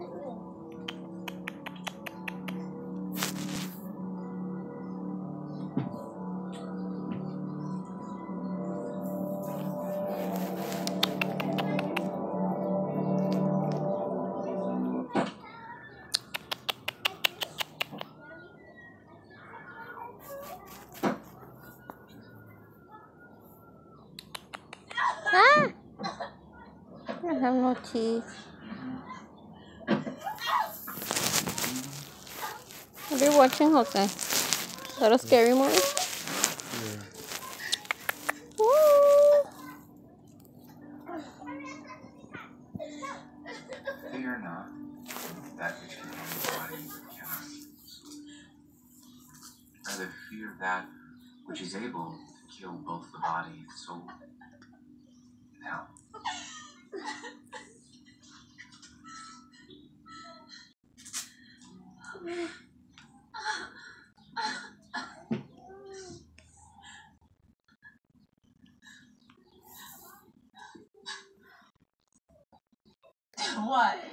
Ah! I have no teeth. What are you watching, Jose? Is that a scary movie? Yeah. Fear not that which can harm the body cannot kill. Rather fear that which is able to kill both the body and soul. Now, What?